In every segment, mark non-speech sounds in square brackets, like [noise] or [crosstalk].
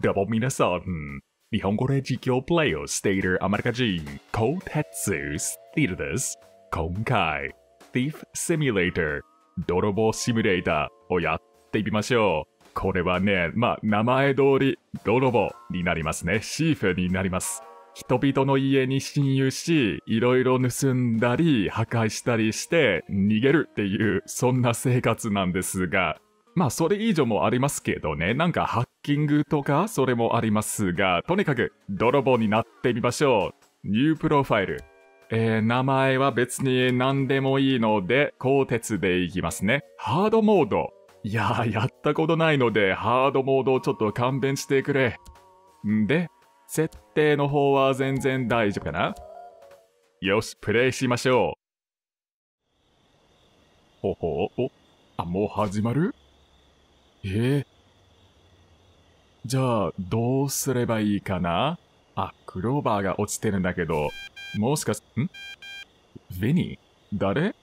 どうも皆さん。日本語で実況プレイをしているアメリカ人、コーテツスティールです。今回、Thief Simulator、泥棒シミュレーターをやってみましょう。これはね、まあ、名前通り、泥棒になりますね。シーフになります。人々の家に侵入し、いろいろ盗んだり、破壊したりして、逃げるっていう、そんな生活なんですが、まあ、それ以上もありますけどね。なんか、ハッキングとか、それもありますが、とにかく、泥棒になってみましょう。 New Profile。えー、名前は別に何でもいいので、鋼鉄でいきますね。ハードモード。いやー、やったことないので、ハードモードをちょっと勘弁してくれ。んで、設定の方は全然大丈夫かなよし、プレイしましょう。ほほお、あ、もう始まる？えー、じゃあ、どうすればいいかなあ、クローバーが落ちてるんだけど、もしかし、んヴェニー誰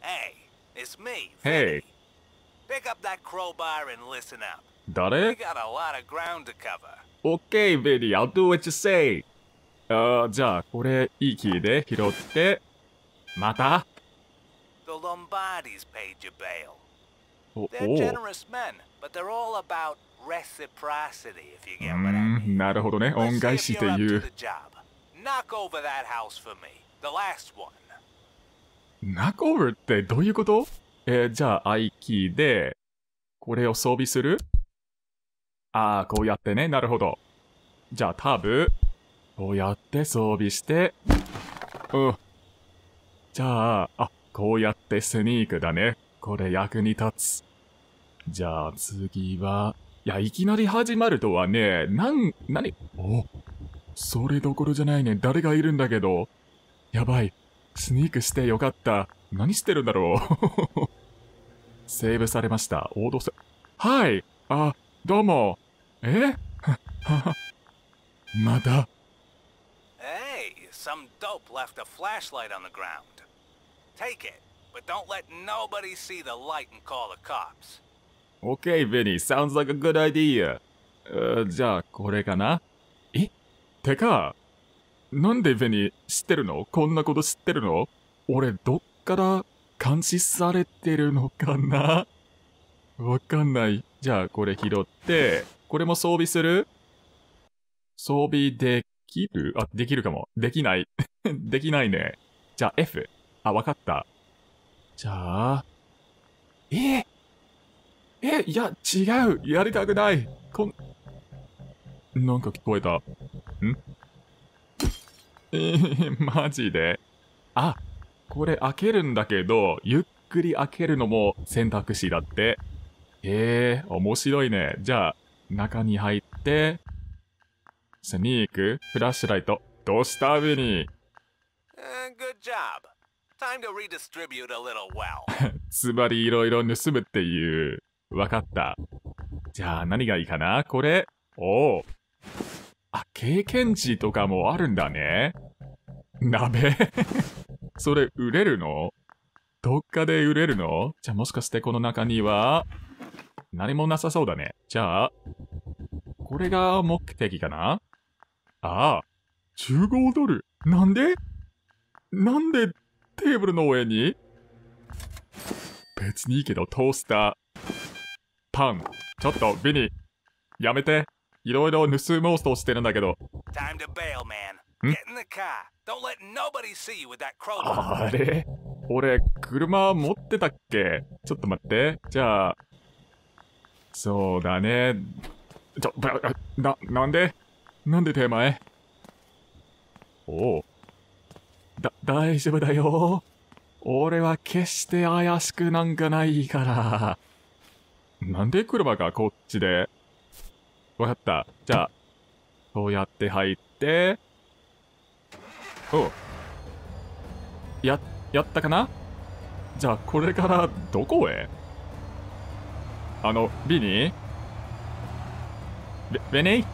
Hey, it's me. Hey. Vinny. Pick up that crowbar and listen up. We 誰 got a lot of ground to cover. ?OK, ヴェニー、I'll do what you say. あーじゃあ、これ、いいキーで拾って、また The Lombardis paid you bail. おおなるほどね恩返しっていう Knock over ってどういうこと？え、じゃあ、i キーで、これを装備する？ああ、こうやってね。なるほど。じゃあ、タブ、こうやって装備して、うん。じゃあ、あ、こうやってスニークだね。これ役に立つ。じゃあ、次は、いや、いきなり始まるとはね、なん、なに、お、それどころじゃないね。誰がいるんだけど。やばい。スニークしてよかった。何してるんだろう [laughs] セーブされました。オードセ、はい。あ、どうも。え？[laughs] まだ？Hey, some dope left a flashlight on the ground. Take it, but don't let nobody see the light and call the cops. OK, Benny. Sounds like a good idea. あじゃあ、これかな?えてか、なんでベニー知ってるの?こんなこと知ってるの?俺、どっから監視されてるのかな?わかんない。じゃあ、これ拾って、これも装備する?装備できる？あ、できるかも。できない。[laughs] できないね。じゃあ、F。あ、わかった。じゃあ、ええ、いや、違う。やりたくない。こん、なんか聞こえた。ん？えー、マジで？あ、これ開けるんだけど、ゆっくり開けるのも選択肢だって。えー、面白いね。じゃあ、中に入って、スニーク、フラッシュライト。どうした？ベニー Eh, good job. Time to redistribute a little well. [laughs] つまりいろいろ盗むっていう。わかった。じゃあ何がいいかな？これ。おお。あ、経験値とかもあるんだね。鍋 [laughs] それ売れるの？どっかで売れるの？じゃあもしかしてこの中には、何もなさそうだね。じゃあ、これが目的かな？ああ、15ドル。なんで？なんでテーブルの上に別にいいけどトースター。パン。ちょっと、ビニー。やめて。いろいろ盗もうとしてるんだけど。Hmm? [laughs] あれ？俺、車持ってたっけ？ちょっと待って。じゃあ、そうだね。ちょ、ばな、なんで？なんで手前？おう。だ、大丈夫だよ。俺は決して怪しくなんかないから。なんで車がこっちで？わかった。じゃあ、こうやって入って、おう。や、やったかな？じゃあ、これからどこへ？あの、ビニ？ーベベニ？ー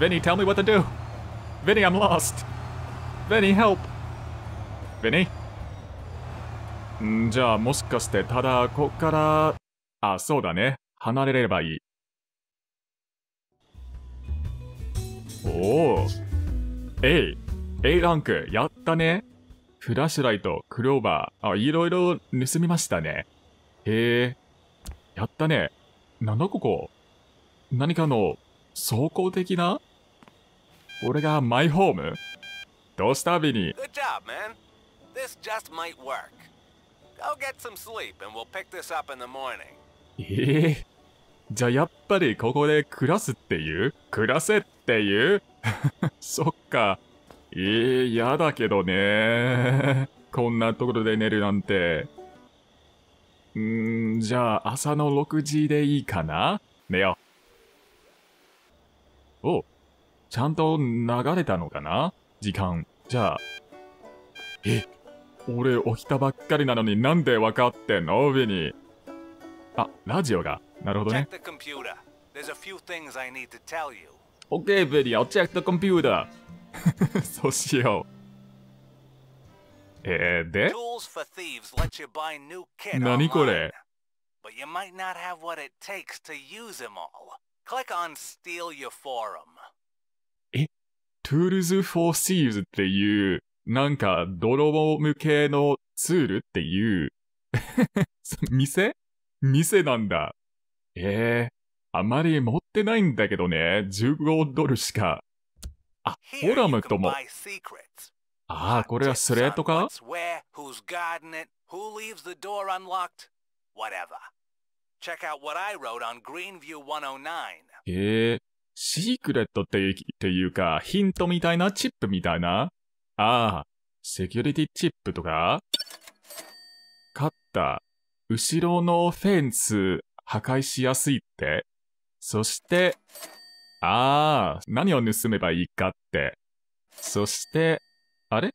ベニー、tell me what to do! ベニー、I'm lost! ベニー、help! ベニーんじゃあ、もしかして、ただ、こっから、あ、そうだね。離れればいい。おお。A、A ランク、やったね。フラッシュライト、クローバー、あ、いろいろ盗みましたね。へえ、やったね。なんだここ？何かの走行的な？俺がマイホーム？どうしたビニー？Good job, man. This just might work. Go get some sleep and we'll pick this up in the morning. ええじゃあやっぱりここで暮らすっていう？暮らせっていう？[laughs] そっか。ええやだけどね。こんなところで寝るなんて。うーん、じゃあ朝の6時でいいかな？寝よう。お、ちゃんと流れたのかな？時間。じゃあ、え、俺起きたばっかりなのになんで分かっての？帯に。あ、ラジオが？なるほどね。オッケー、ベリー、オッチェックトコンピューター。そうしよう。えー、で？何これ？But you might not have what it takes to use them all. Click on Steal Your Forum. Tools for Thieves っていう、なんか、泥棒向けのツールっていう、[laughs] 店？店なんだ。ええ、あまり持ってないんだけどね。15ドルしか。あ、ホラムとも。ああ、これはスレッドか？ええシークレットっていうっていうか、ヒントみたいなチップみたいな？ああ、セキュリティチップとか？カッター、後ろのフェンス破壊しやすいってそして、ああ、何を盗めばいいかって。そして、あれ？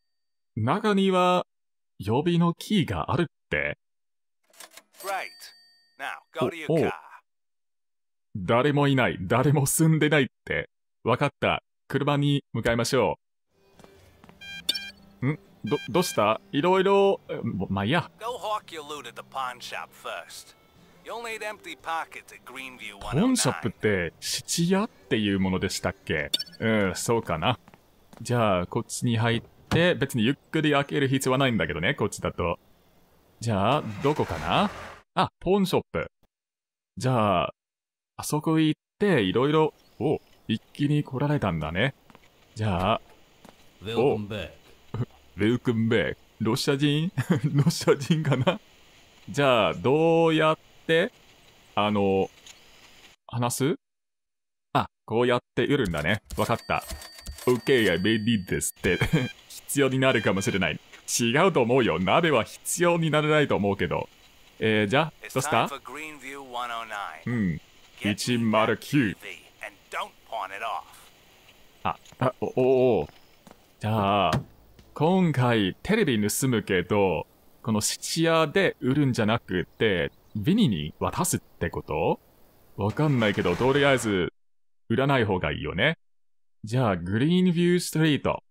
中には予備のキーがあるって。Right. Now, go to your Oh, oh. car. 誰もいない、誰も住んでないって。わかった。車に向かいましょう。ん？ど、どうした？いろいろ、まあいいや。Greenview 本ショップっ 109. て質屋っていうものでしたっけ？うん、そうかな。じゃあ、こっちに入って、別にゆっくり開ける必要はないんだけどね、こっちだと。じゃあ、どこかな？あ、ポンショップ。じゃあ、あそこ行って、いろいろ、お、一気に来られたんだね。じゃあ、back. ウェルクンベック。ロシア人？[laughs] ロシア人かな？じゃあ、どうやって、あの、話す？あ、こうやって売るんだね。わかった。OK, I made it ですって [laughs] 必要になるかもしれない。違うと思うよ。鍋は必要にならないと思うけど。えー、じゃあ、どうした？For Greenview 109. うん。109あ、あ、おお。じゃあ、今回テレビ盗むけど、この質屋で売るんじゃなくて、ビニに渡すってこと？わかんないけど、とりあえず、売らない方がいいよね。じゃあ、グリーンビューストリート。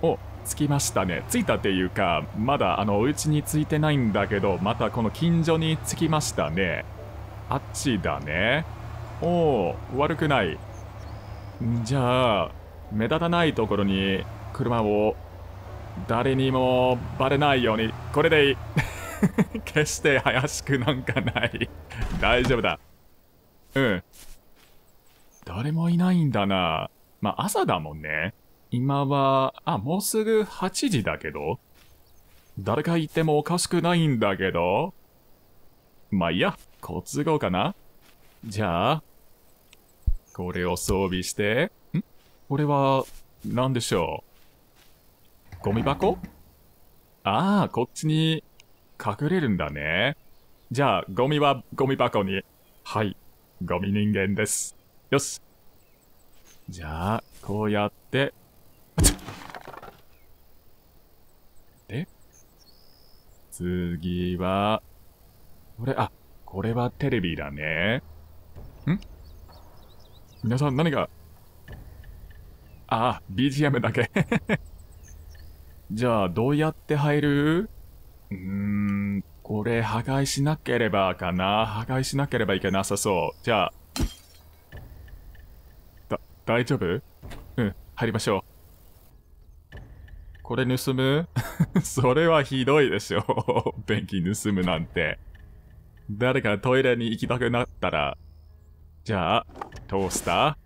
お、着きましたね。着いたっていうか、まだあの、お家に着いてないんだけど、またこの近所に着きましたね。あっちだね。おー、悪くない。じゃあ、目立たないところに車を誰にもバレないように、これでいい。[laughs] 決して怪しくなんかない。大丈夫だ。うん。誰もいないんだな。まあ、朝だもんね。今は、あ、もうすぐ8時だけど。誰かいてもおかしくないんだけど。まあいいや、好都合かな？じゃあ、これを装備して、ん？これは、何でしょう？ゴミ箱？ああ、こっちに隠れるんだね。じゃあ、ゴミはゴミ箱に。はい、ゴミ人間です。よし。じゃあ、こうやって、で、次は、これ、あ、これはテレビだね。ん？皆さん何が？ああ、BGM だけ。[laughs] じゃあ、どうやって入る？うーん、これ破壊しなければかな破壊しなければいけなさそう。じゃあ、だ、大丈夫？うん、入りましょう。これ盗む？[laughs] それはひどいでしょ。[laughs] 便器盗むなんて。誰かトイレに行きたくなったら、じゃあ、トースタ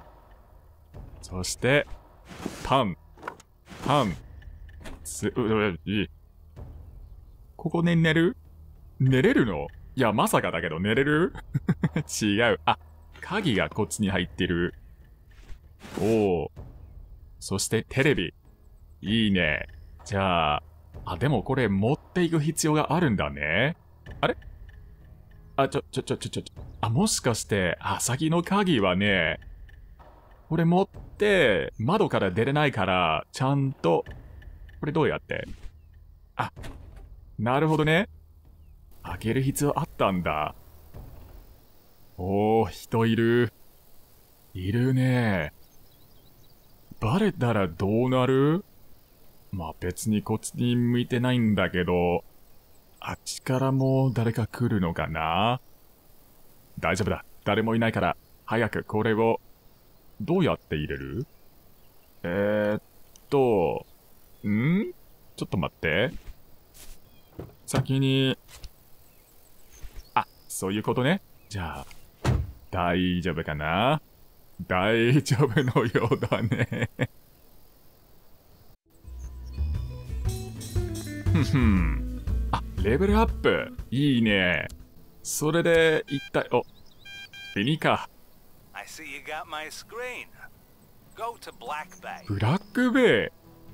ー。そして、パン。パン。つ、う、いい。ここで寝る？寝れるの？いや、まさかだけど寝れる？[laughs] 違う。あ、鍵がこっちに入ってる。おお。そしてテレビ。いいね。じゃあ、あ、でもこれ持っていく必要があるんだね。あれ？あ、ちょ、ちょ、ちょ、ちょ、ちょ、あ、もしかして、あ、先の鍵はね、これ持って、窓から出れないから、ちゃんと、これどうやって？あ、なるほどね。開ける必要あったんだ。おー、人いる。いるね。バレたらどうなる？まあ別にこっちに向いてないんだけど、あっちからも誰か来るのかな？大丈夫だ。誰もいないから、早くこれを、どうやって入れる？えー、っと、ん？ちょっと待って。先に、あ、そういうことね。じゃあ、大丈夫かな？大丈夫のようだね。ふふん。あ、レベルアップ。いいね。それで、一体、お、ベニか。ブラックベイ。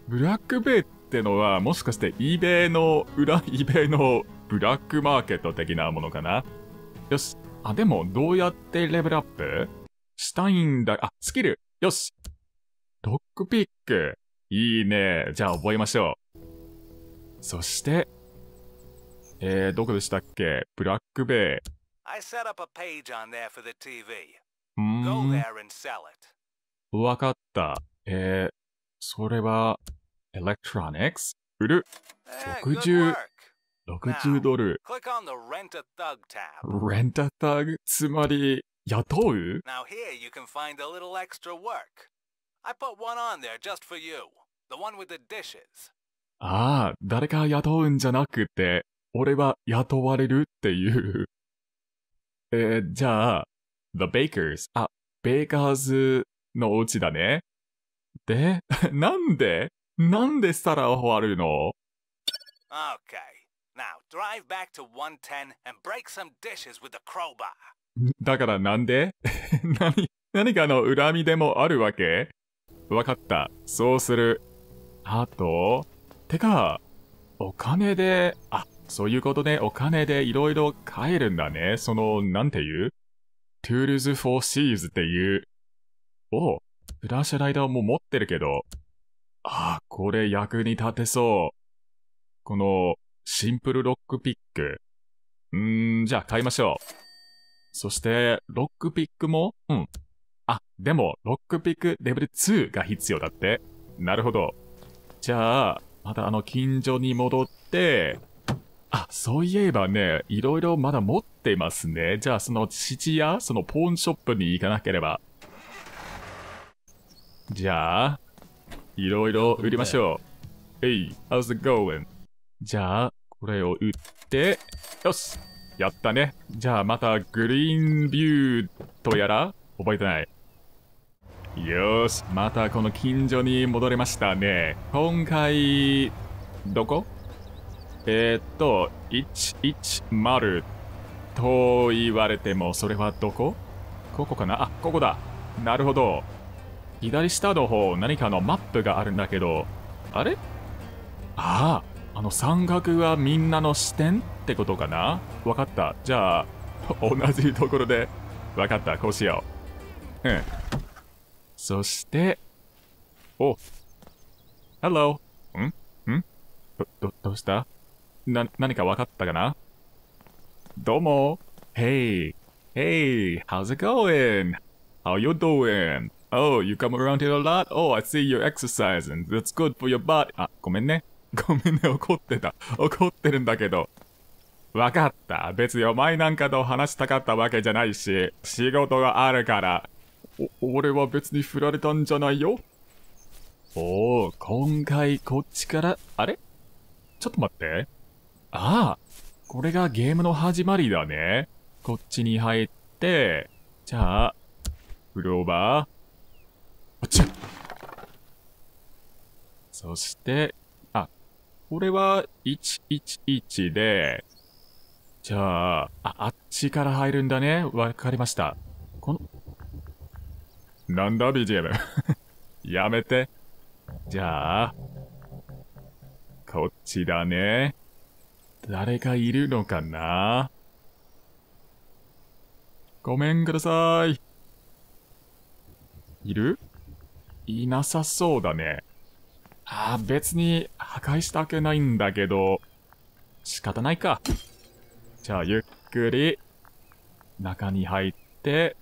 ブラックベイってのは、もしかして eBay の、裏 [laughs] eBay のブラックマーケット的なものかな？よし。あ、でも、どうやってレベルアップ？したいんだ。あ、スキル。よし。 Lockpick。いいね。じゃあ覚えましょう。そして、えー、どこでしたっけブラックベイ。I set up a page on there for the TV. Go on there and sell it. わかった。えー、それは、エレクトロニクス売る Eh, Could good you- work. 60ドル。Click on the Rent a Thug tab. レンタタグつまり、雇う Now here you can find a little extra work. I put one on there just for you. The one with the dishes. ああ、誰か雇うんじゃなくて、俺は雇われるっていう。えーじゃあ、The Bakers。あ、ベーカーズのお家だね。で、[laughs] なんでなんで皿を割るの？Okay. Now drive back to 110 and break some dishes with the crowbar. だからなんで？[laughs] 何、何かの恨みでもあるわけ？わかった。そうする。あと、てか、お金で、あ、そういうことね。お金でいろいろ買えるんだね。その、なんていう ?Tools for Thieves っていう。おフラッシュライダーも持ってるけど。あ、これ役に立てそう。この、シンプルロックピック。うーん、じゃあ買いましょう。そして、ロックピックも？うん。あ、でも、ロックピックレベル2が必要だって。なるほど。じゃあ、またあの近所に戻って、あ、そういえばね、いろいろまだ持ってますね。じゃあ、その質屋、そのポーンショップに行かなければ。じゃあ、いろいろ売りましょう。Hey, how's it going? じゃあ、これを売って、よしやったね。じゃあまたグリーンビューとやら覚えてない。よーし、またこの近所に戻れましたね。今回、どこ？えー、っと、110と言われても、それはどこ？ここかな？あ、ここだ。なるほど。左下の方、何かのマップがあるんだけど、あれ？ああ、あの三角はみんなの視点ってことかな？わかった。じゃあ、[laughs] 同じところで、わかった。こうしよう。うん。そして、お、Hello! ん？ん？ど、ど、どうした？な、何かわかったかな？どうも !Hey! Hey! How's it going? How you doing? Oh, you come around here a lot? Oh, I see you exercising.That's good for your body. あ、ごめんね。[laughs] ごめんね、怒ってた。怒ってるんだけど。わかった。別にお前なんかと話したかったわけじゃないし、仕事があるから。お、俺は別に振られたんじゃないよ。おお、今回こっちから、あれ？ちょっと待って。ああ、これがゲームの始まりだね。こっちに入って、じゃあ、フローバー。あっちそして、あ、これは111で、じゃあ、あ、あっちから入るんだね。わかりました。この、なんだ BGM。[laughs] やめて。じゃあ、こっちだね。誰かいるのかな？ごめんください。いる？いなさそうだね。あー、別に破壊したくないんだけど、仕方ないか。じゃあ、ゆっくり、中に入って、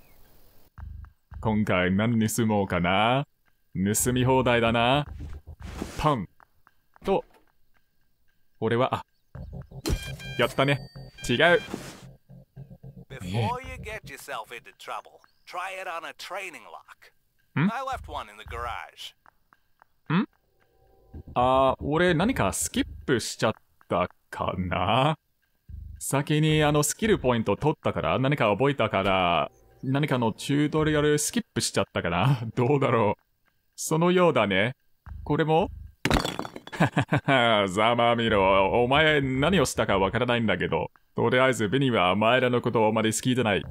今回何盗もうかな？盗み放題だな。パン。と、俺は、あ、やったね。違う。Before you get yourself into trouble, try it on a training lock. Hmm? I left one in the garage. あー、俺何かスキップしちゃったかな？先にあのスキルポイント取ったから、何か覚えたから、何かのチュートリアルスキップしちゃったかな？どうだろうそのようだね。これも [laughs] ざまみろ。お前何をしたかわからないんだけど、とりあえずベニはお前らのことをあまり好きじゃない。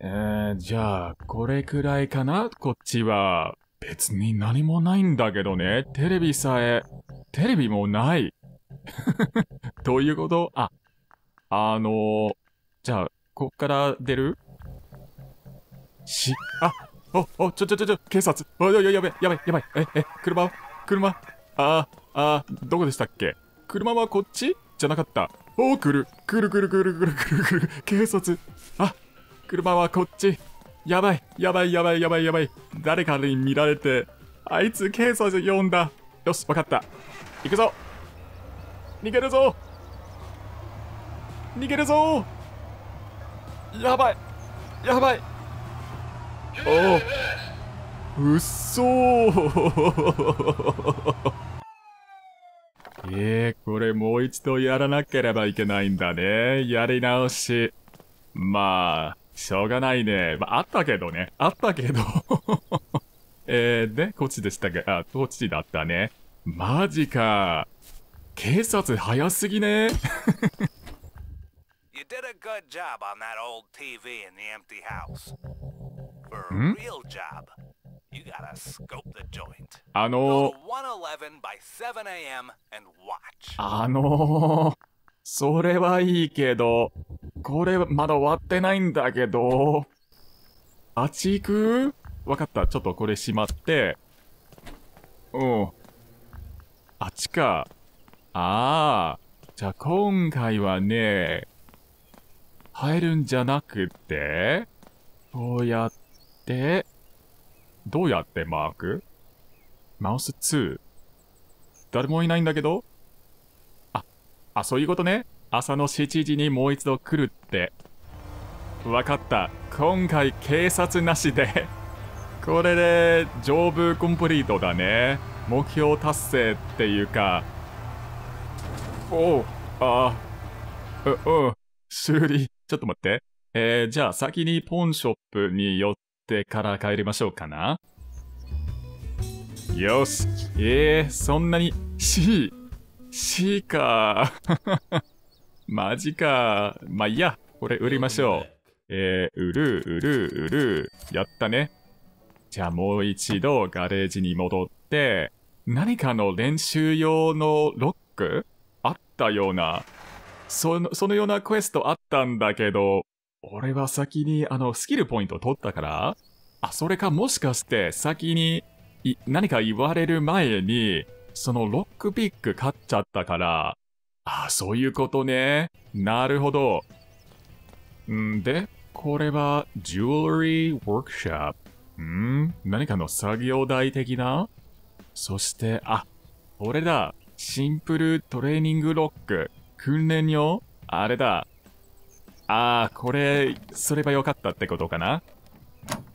えー、じゃあ、これくらいかな？こっちは。別に何もないんだけどね。テレビさえ、テレビもない。[laughs] どういうこと？あ、あのー、じゃあ、こっから出る？し、あ、お、お、ちょちょちょちょ、警察。おやいややべ、やばい、やばい。え、え、車車？あー、あー、どこでしたっけ？車はこっち？じゃなかった。おー、来る。来る来る来る来る来る来る。警察。あ、車はこっち。やばい、やばい、やばい、やばい、やばい。誰かに見られて、あいつ警察呼んだ。よし、わかった。行くぞ。逃げるぞ。逃げるぞ。やばい。やばい。おうっそーえー、これもう一度やらなければいけないんだね。やり直し。まあ、しょうがないね。まあ、あったけどね。あったけど。[laughs] えー、で、こっちでしたが、あ、こっちだったね。マジか。警察早すぎね。[laughs] You did a good job on that old TV in the empty house. For a Hmm? real job, あの to 111 by 7 a.m. and watch. あのー、それはいいけど、これまだ終わってないんだけど、あっち行く？わかった。ちょっとこれしまって、うん。あっちか。ああ。じゃあ今回はね、入るんじゃなくて、こうやって、どうやってマーク？マウス2。誰もいないんだけど？あ、あそういうことね。朝の7時にもう一度来るって。わかった。今回警察なしで。これで、上部コンプリートだね。目標達成っていうか。おう、あう、うん、修理。ちょっと待って。えー、じゃあ先にポンショップに寄ってから帰りましょうかな。よし。えー、そんなに、C、C か。[laughs] マジか。まあいいや。これ売りましょう。えー、売る、売る、売る。やったね。じゃあもう一度ガレージに戻って、何かの練習用のロック？あったような。その、そのようなクエストあったんだけど、俺は先にあのスキルポイント取ったからあ、それかもしかして先にい何か言われる前に、そのロックピック買っちゃったから、あ、そういうことね。なるほど。んで、これは、ジュエリーワークショップ。ん何かの作業台的な？そして、あ、これだ。シンプルトレーニングロック。訓練用？あれだ。ああ、これ、すればよかったってことかな？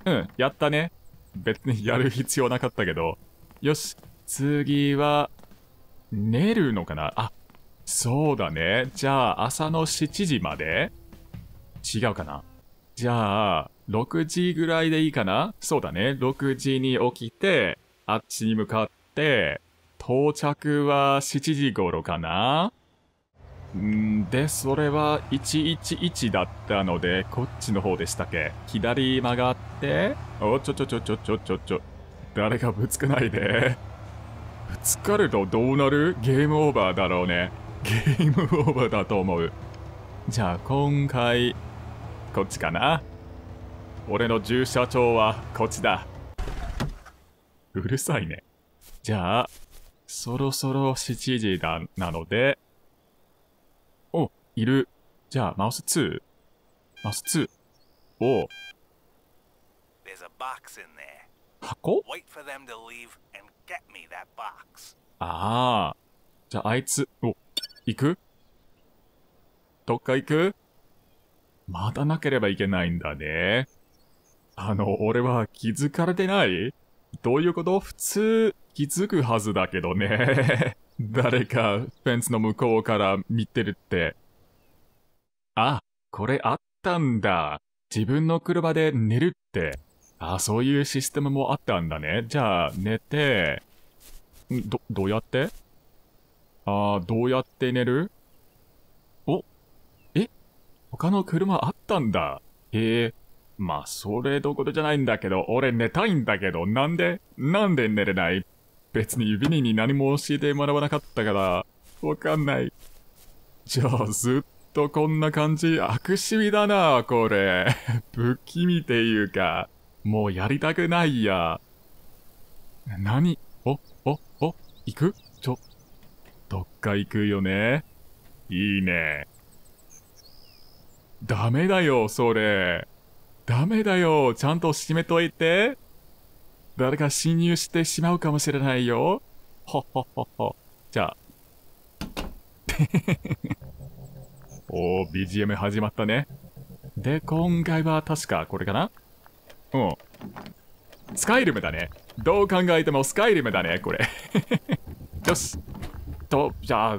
うん、やったね。別にやる必要なかったけど。よし、次は、寝るのかな？あ、そうだね。じゃあ、朝の7時まで？違うかな？じゃあ、6時ぐらいでいいかな？そうだね。6時に起きて、あっちに向かって、到着は7時頃かな？んで、それは111だったので、こっちの方でしたっけ？左曲がって、お、ちょちょちょちょちょちょちょ。誰かぶつけないで。ぶつかるとどうなる？ゲームオーバーだろうね。ゲームオーバーだと思う。じゃあ今回、こっちかな俺の駐車場はこっちだ。うるさいね。じゃあ、そろそろ7時だ、なので、いる。じゃあ、マウス2。マウス2。お、There's a box in there. 箱？ああ。じゃあ、あいつ、お、行く？どっか行く？まだなければいけないんだね。あの、俺は気づかれてない？どういうこと？普通、気づくはずだけどね。[laughs] 誰か、フェンスの向こうから見てるって。あ、これあったんだ。自分の車で寝るって。あ、そういうシステムもあったんだね。じゃあ、寝て、ど、どうやって？あー、どうやって寝る？おえ他の車あったんだ。へえ。まあ、それどころじゃないんだけど、俺寝たいんだけど、なんでなんで寝れない？別にビニに何も教えてもらわなかったから、わかんない。じゃあ、ずっとこんな感じ、悪趣味だな、これ。[laughs] 不気味っていうか、もうやりたくないや。何？お、お、お、行く？ちょ、どっか行くよね。いいね。ダメだよ、それ。ダメだよ、ちゃんと閉めといて。誰か侵入してしまうかもしれないよ。ほっほっほっほ。じゃあ。おー、BGM 始まったね。で、今回は確かこれかな？うん。スカイルムだね。どう考えてもスカイルムだね、これ。[laughs] よし。と、じゃあ、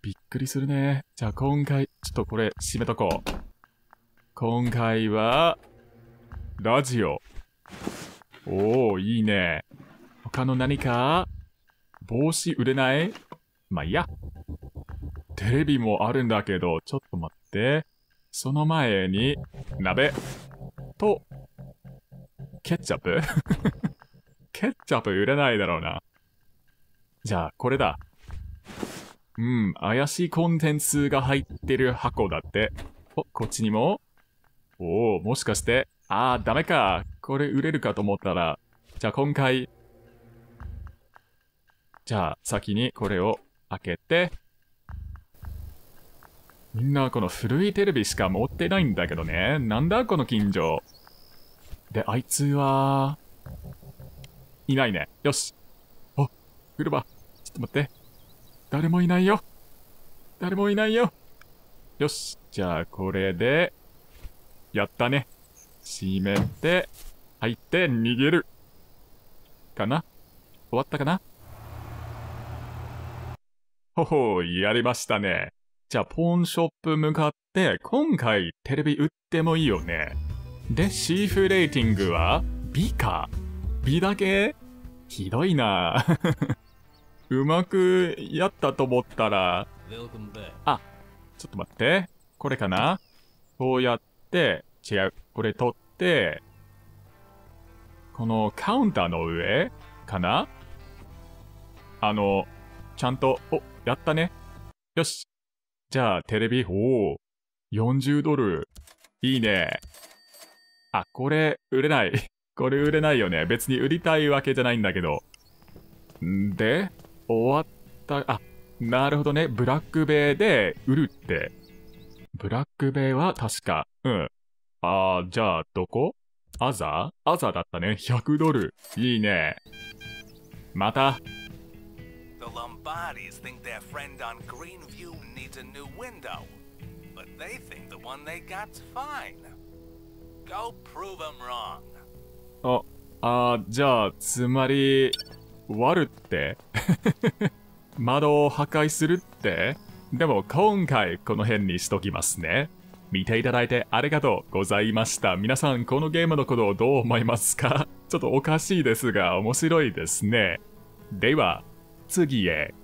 びっくりするね。じゃあ今回、ちょっとこれ閉めとこう。今回は、ラジオ。おー、いいね。他の何か？帽子売れない？まあ、いいや。テレビもあるんだけど、ちょっと待って。その前に、鍋と、ケチャップ [laughs] ケチャップ売れないだろうな。じゃあ、これだ。うん、怪しいコンテンツが入ってる箱だって。お、こっちにもおお、もしかして、あー、ダメか。これ売れるかと思ったら。じゃあ今回、じゃあ先にこれを開けて、みんなこの古いテレビしか持ってないんだけどね。なんだこの近所。で、あいつは、いないね。よし。お、車。ちょっと待って。誰もいないよ。誰もいないよ。よし。じゃあ、これで、やったね。閉めて、入って逃げる。かな？終わったかな？ほほう、やりましたね。じゃあ、ポーンショップ向かって、今回テレビ売ってもいいよね。で、シーフレーティングは B か？B だけ？ひどいな [laughs] うまくやったと思ったら、back. ちょっと待って。これかな？こうやって、違う。これ取って、このカウンターの上かな？あの、ちゃんと、お、やったね。よし。じゃあ、テレビ、おお、40ドル。いいね。あ、これ、売れない。[laughs] これ売れないよね。別に売りたいわけじゃないんだけど。んで、終わった、あ、なるほどね。ブラックベイで売るって。ブラックベイは確か、うん。あー、じゃあ、どこ？アザ？アザだったね。100ドル。いいね。また、The Lombardis think their friend on Greenview needs a new window, but they think the one they got's fine. Go prove them wrong. あ、あーじゃあ、つまり、割るって？[laughs] 窓を破壊するって？でも今回この辺にしときますね。見ていただいてありがとうございました。皆さんこのゲームのことをどう思いますか？ちょっとおかしいですが面白いですね。では、次へ。